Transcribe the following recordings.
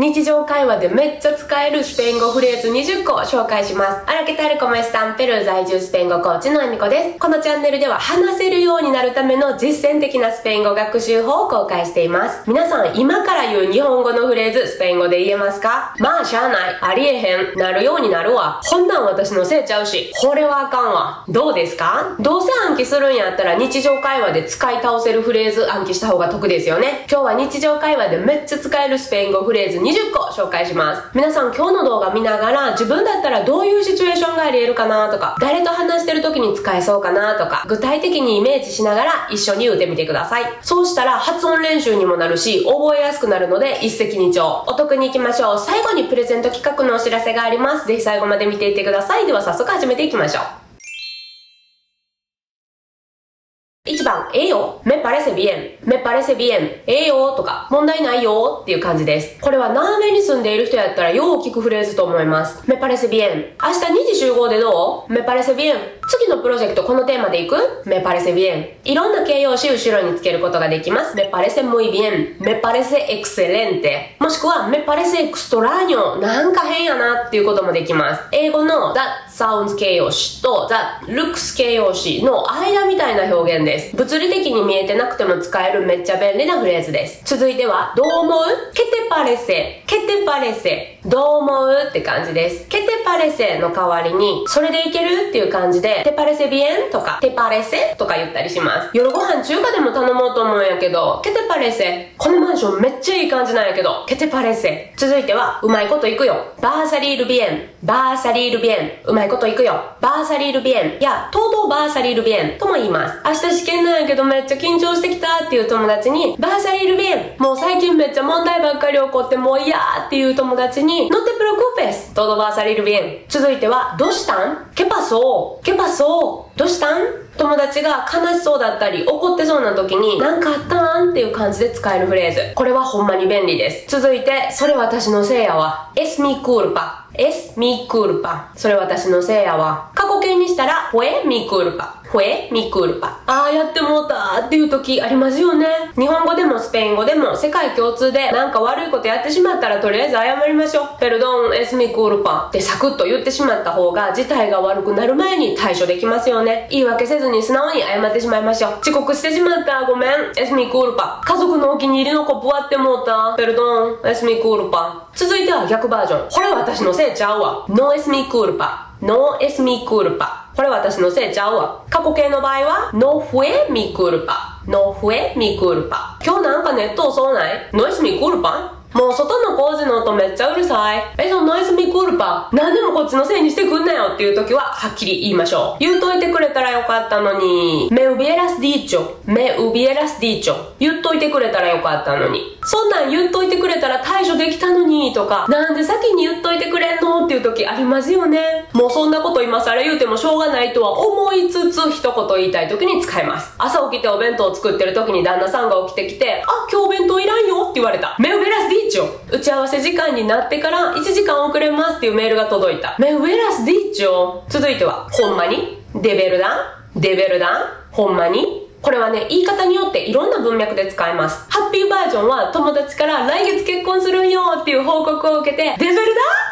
日常会話でめっちゃ使えるスペイン語フレーズ20個を紹介します。アラケタルコメスタンペルー在住スペイン語コーチのエミコです。このチャンネルでは話せるようになるための実践的なスペイン語学習法を公開しています。皆さん今から言う日本語のフレーズスペイン語で言えますか？まあしゃあない。ありえへん。なるようになるわ。こんなん私のせいちゃうし。これはあかんわ。どうですか？どうせ暗記するんやったら日常会話で使い倒せるフレーズ暗記した方が得ですよね。今日は日常会話でめっちゃ使えるスペイン語フレーズ20個紹介します。皆さん今日の動画見ながら自分だったらどういうシチュエーションがあり得るかなとか、誰と話してる時に使えそうかなとか、具体的にイメージしながら一緒に言ってみてください。そうしたら発音練習にもなるし、覚えやすくなるので一石二鳥。お得に行きましょう。最後にプレゼント企画のお知らせがあります。ぜひ最後まで見ていってください。では早速始めていきましょう。ええよ。めパレセビエン。めパレセビエン。ええよとか、問題ないよっていう感じです。これは南米に住んでいる人やったらよう聞くフレーズと思います。めパレセビエン。明日2時集合でどう？めパレセビエン。次のプロジェクトこのテーマでいく？ Me parece bien。いろんな形容詞後ろにつけることができます。 Me parece muy bien。 Me parece excelente。もしくは me parece extraño。なんか変やなっていうこともできます。英語の sounds 形容詞と that looks 形容詞の間みたいな表現です。です。物理的に見えてなくても使えるめっちゃ便利なフレーズです。続いては、どう思う？¿Qué te parece、qué te parece、どう思う？って感じです。 Qué te parece の代わりに、それでいける？っていう感じで、 te parece bien とか、 te parece とか言ったりします。夜ご飯中華でも頼もうと思うんやけど、 qué te parece、このマンションめっちゃいい感じなんやけど、 qué te parece。続いては、うまいこといくよ。 Va a salir bien、va a salir bien、うまいこといくよ。 Va a salir bien いや、 todo va a salir bien とも言います。明日試験なんやけどめっちゃ緊張してきたっていう友達に、 va a salir bien、もう最近めっちゃ問題ばっかり起こってもう嫌っていう友達に、 no te preocupes、todo va a salir bien。続いては、どうしたん？¿Qué pasó、qué pasó、どうしたん？友達が悲しそうだったり怒ってそうな時に何かあったんっていう感じで使えるフレーズ。これはほんまに便利です。続いて、それ私のせいやわ。 Es mi culpa。Es mi culpa。それ私のせいやわ。過去形にしたら、 fue mi culpa。Fue mi culpa。ああ、やってもうたっていう時ありますよね。日本語でもスペイン語でも世界共通でなんか悪いことやってしまったらとりあえず謝りましょう。 Perdón es mi culpa ってサクッと言ってしまった方が事態が悪くなる前に対処できますよね。言い訳せずに素直に謝ってしまいましょう。遅刻してしまった。ごめん。 Es mi culpa。家族のお気に入りのコップ割ってもうた。 Perdón es mi culpa。続いては逆バージョン。これ私のせいちゃうわ。 No es mi culpa。No es mi culpa。これ私のせいちゃうわ。過去形の場合は、 no fue mi culpa。No fue mi。culpa。今日なんかネット遅ない？ No es mi culpa？もう外の工事の音めっちゃうるさい。 Eso no es mi culpa。何でもこっちのせいにしてくんなよっていう時は、はっきり言いましょう。言うといてくれたらよかったのに。me hubieras dicho. me hubieras dicho. 言っといてくれたらよかったのに。そんなん言っといてくれたら対処できたのにとか、なんで先に言っといてくれんのっていう時ありますよね。もうそんなこと今更言うてもしょうがないとは思いつつ一言言いたい時に使えます。朝起きてお弁当を作ってる時に旦那さんが起きてきて、あ、今日お弁当いらんよって言われた。me hubieras dicho. 打ち合わせ時間になってから1時間遅れますっていうメールが届いた。Me hubieras dicho. 続いては、ほんまに？デベルダデベルダほんまに？これはね、言い方によっていろんな文脈で使えます。ハッピーバージョンは友達から来月結婚するんよっていう報告を受けて、デベルダい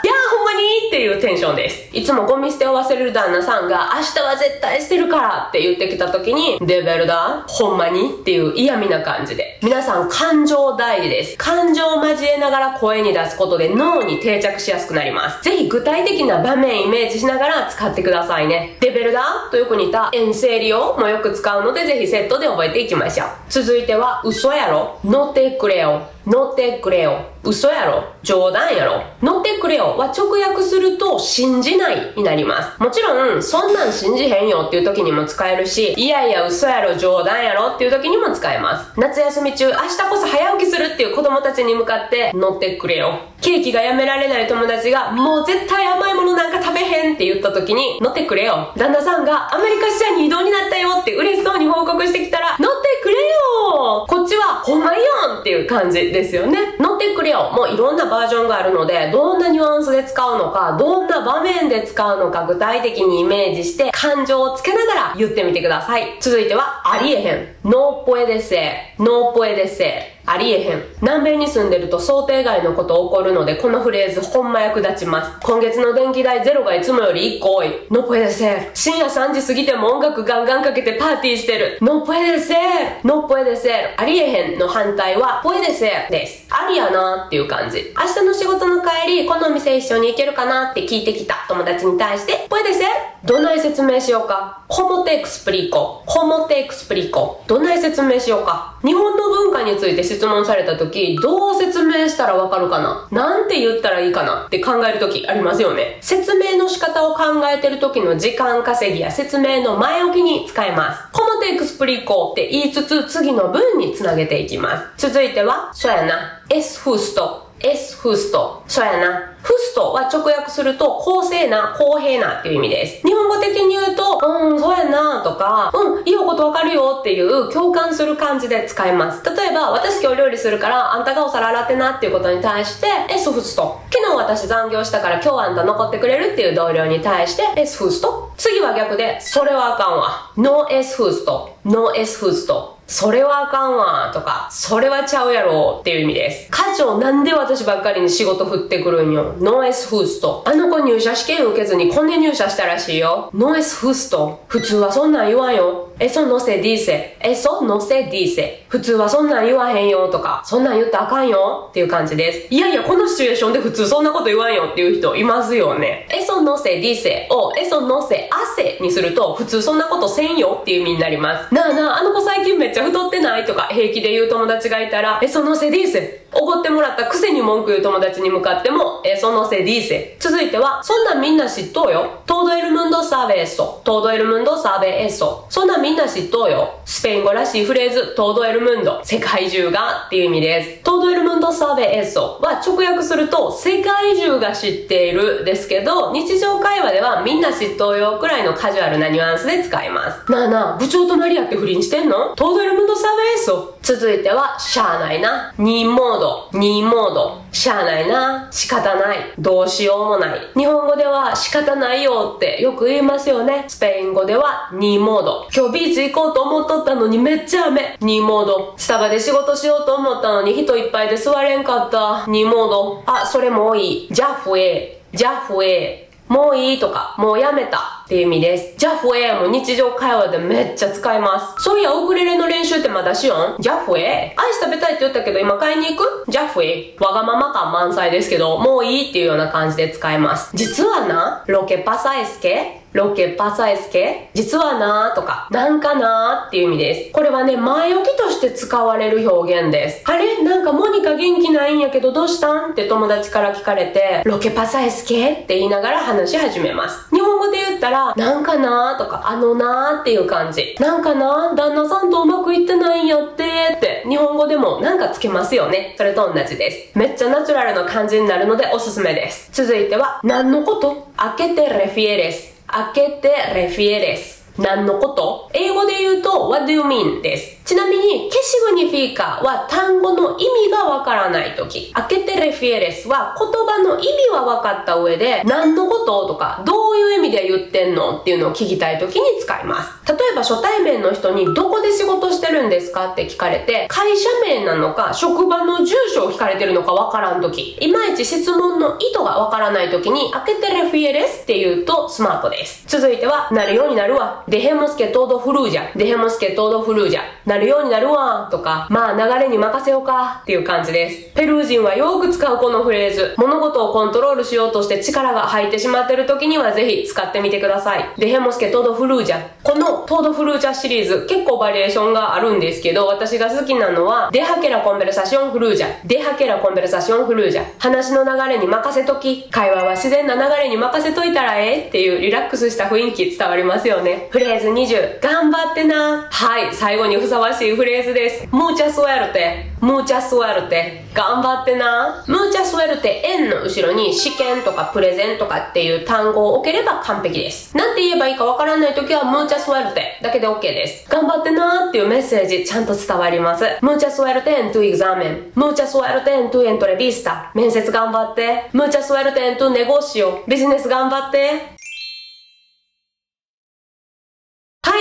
やーほんまにっていうテンションです。いつもゴミ捨てを忘れる旦那さんが、明日は絶対捨てるからって言ってきた時に、デベルダほんまにっていう嫌味な感じで。皆さん感情大事です。感情を交えながら声に出すことで脳に定着しやすくなります。ぜひ具体的な場面イメージしながら使ってくださいね。デベルダとよく似たエンセリオもよく使うのでぜひセットで覚えていきましょう。続いては、嘘やろ？乗ってくれよ。乗ってくれよ。嘘やろ？冗談やろ？乗ってくれよは直訳すると信じないになります。もちろん、そんなん信じへんよっていう時にも使えるし、いやいや嘘やろ冗談やろっていう時にも使えます。夏休み中、明日こそ早起きするっていう子供たちに向かって乗ってくれよ。ケーキがやめられない友達が、もう絶対甘いものなんか食べへんって言った時に、乗ってくれよ。旦那さんがアメリカ支社に移動になったよって嬉しそうに報告してきたら、乗ってくれよこっちは、ほんまよんっていう感じですよね。乗ってくれよ。もういろんなバージョンがあるので、どんなニュアンスで使うのか、どんな場面で使うのか具体的にイメージして感情をつけながら言ってみてください。続いては、ありえへん。No puede ser. No puede ser. ありえへん。南米に住んでると想定外のこと起こるので、このフレーズほんま役立ちます。今月の電気代ゼロがいつもより1個多い。No puede ser. 深夜3時過ぎても音楽ガンガンかけてパーティーしてる。No puede ser. No puede ser. ありえへんの反対は puede ser です。ありやなっていう感じ。明日の仕事の帰り、このお店一緒に行けるかなって聞いてきた友達に対して、puede ser? どない説明しようか。Como te explico? Como te explico? どない説明しようか。日本の文化について質問された時、どう説明したらわかるかななんて言ったらいいかなって考える時ありますよね。説明の仕方を考えてる時の時間稼ぎや説明の前置きに使えます。 Cómo te explico って言いつつ次の文につなげていきます。続いては、そうやな。 Es justo。Es justo。そうやな。 Justo は直訳すると、公正な、公平なっていう意味です。日本語的に言うと、うん、そうやなとか、うん、いいことわかるよっていう共感する感じで使います。例えば、私今日料理するから、あんたがお皿洗ってなっていうことに対して、 es justo。昨日私残業したから今日あんた残ってくれるっていう同僚に対して、 es justo。次は逆で、それはあかんわ。 No es justo。No es justo。それはあかんわとか、それはちゃうやろっていう意味です。課長なんで私ばっかりに仕事振ってくるんよ。 No es justo。あの子入社試験受けずにコネ入社したらしいよ。 No es justo。普通はそんなん言わんよ。 Eso no se dice。 Eso no se dice 普通はそんなん言わへんよとか、そんなん言ったらあかんよっていう感じです。いやいや、このシチュエーションで普通そんなこと言わんよっていう人いますよね。eso no se dice を eso no se hace にすると、普通そんなことせんよっていう意味になります。なあなあ、あの子最近めっちゃ太ってないとか平気で言う友達がいたら、eso no se dice おごってもらったくせに文句言う友達に向かっても、 eso no se dice 続いては、そんなみんな知っとうよ。todo el mundo sabe eso todo el mundo sabe eso そんなみんな知っとうよ。スペイン語らしいフレーズ、todo el mundo 世界中がっていう意味です。todo el mundo sabe eso は直訳すると、世界中が知っているですけど、日常会話ではみんな知っとうよくらいのカジュアルなニュアンスで使います。なあなあ、部長とマリアって不倫してんの？todo el mundo sabe eso 続いては、しゃあないな。ニーモード、ニーモード。しゃあないな。仕方ない。どうしようもない。日本語では仕方ないよってよく言いますよね。スペイン語ではニーモード。今日ビーチ行こうと思っとったのにめっちゃ雨。ニーモード。スタバで仕事しようと思ったのに人いっぱいで座れんかった。ニーモード。あ、それもういい。じゃフエ。じゃフエ。もういいとか、もうやめたっていう意味です。ジャフエも日常会話でめっちゃ使います。そういや、ウクレレの練習ってまだしよん？ジャフエアイス食べたいって言ったけど今買いに行く？ジャフエわがまま感満載ですけど、もういいっていうような感じで使えます。実はな、ロケパサエスケ？ロケパサエスケ？実はなーとか、なんかなーっていう意味です。これはね、前置きとして使われる表現です。あれ？なんかモニカ元気ないんやけどどうしたん？って友達から聞かれて、ロケパサエスケ？って言いながら話し始めます。日本語で言ったら、なんかなーとか、あのなーっていう感じ。なんかなー旦那さんとうまくいってないんやってーって、日本語でもなんかつけますよね。それと同じです。めっちゃナチュラルな感じになるのでおすすめです。続いては、何のこと？開けてレフィエレス。開けてレフィエレス何のこと？英語で言うと What do you mean? です。ちなみに、ケシグニフィーカーは単語の意味がわからないとき。アケテレフィエレスは言葉の意味は分かった上で、何のこと？とか、どういう意味で言ってんの？っていうのを聞きたいときに使います。例えば初対面の人にどこで仕事してるんですかって聞かれて、会社名なのか、職場の住所を聞かれてるのかわからんとき、いまいち質問の意図がわからないときに、アケテレフィエレスって言うとスマートです。続いては、なるようになるわ。Dejemos que todo fluya. Dejemos que todo fluya. なるようになるわ。とか、まあ流れに任せようか。っていう感じです。ペルー人はよく使うこのフレーズ。物事をコントロールしようとして力が入ってしまってる時にはぜひ使ってみてください。Dejemos que todo fluya. この todo fluya シリーズ結構バリエーションがあるんですけど、私が好きなのは、Deja que la conversación fluya. Deja que la conversación fluya. 話の流れに任せとき。会話は自然な流れに任せといたらええっていうリラックスした雰囲気伝わりますよね。フレーズ20、頑張ってな。はい、最後にふさわしいフレーズです。mucha suerte, mucha suerte. 頑張ってな。mucha suerte, en の後ろに試験とかプレゼンとかっていう単語を置ければ完璧です。なんて言えばいいかわからないときは mucha suerte だけで OK です。頑張ってなっていうメッセージちゃんと伝わります。mucha suerte en tu examen, mucha suerte en tu entrevista. 面接頑張って。mucha suerte en tu negocio, ビジネス頑張って。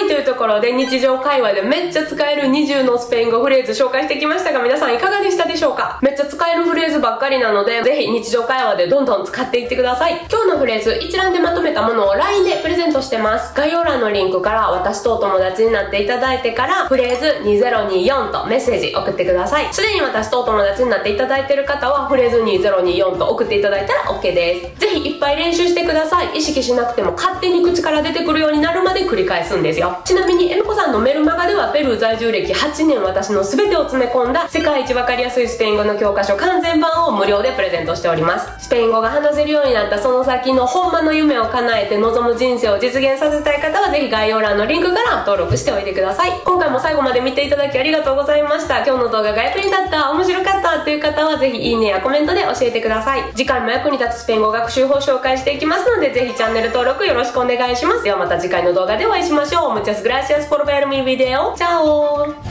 というところで日常会話でめっちゃ使える20のスペイン語フレーズ紹介してきましたが皆さんいかがでしたでしょうか？めっちゃ使えるフレーズばっかりなのでぜひ日常会話でどんどん使っていってください。今日のフレーズ一覧でまとめたものを LINE でプレゼントしてます。概要欄のリンクから私とお友達になっていただいてからフレーズ2024とメッセージ送ってください。すでに私とお友達になっていただいてる方はフレーズ2024と送っていただいたら OK です。ぜひいっぱい練習してください。意識しなくても勝手に口から出てくるようになるまで繰り返すんですよ。ちなみにエムコさんのメルマガではペルー在住歴8年私の全てを詰め込んだ世界一わかりやすいスペイン語の教科書完全版を無料でプレゼントしております。スペイン語が話せるようになったその先の本場の夢を叶えて望む人生を実現させたい方はぜひ概要欄のリンクから登録しておいてください。今回も最後まで見ていただきありがとうございました。今日の動画が役に立った面白かったという方はぜひいいねやコメントで教えてください。次回も役に立つスペイン語学習法を紹介していきますのでぜひチャンネル登録よろしくお願いします。ではまた次回の動画でお会いしましょう。Muchas gracias por ver mi video. 下哦。